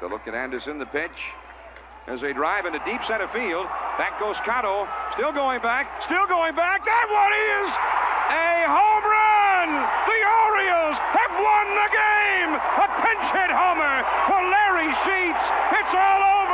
To look at Anderson, the pitch. As they drive into deep center field. Back goes Cotto. Still going back. Still going back. That one is a home run! The Orioles have won the game! A pinch hit homer for Larry Sheets. It's all over.